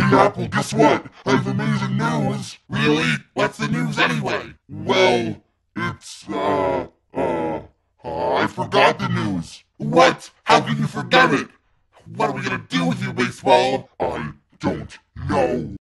Hey Apple, guess what? I have amazing news. Really? What's the news anyway? Well, it's, uh, uh, uh, I forgot the news. What? How can you forget it? What are we gonna do with you, baseball? I don't know.